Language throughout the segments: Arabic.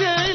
yaşa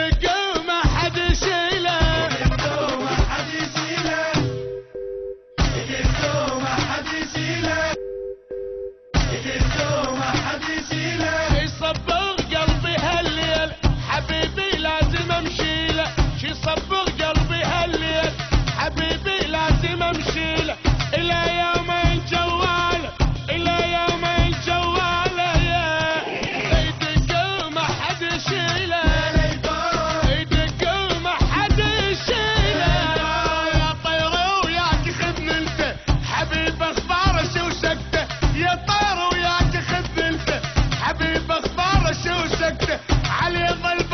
good, good. السكتة علي ظل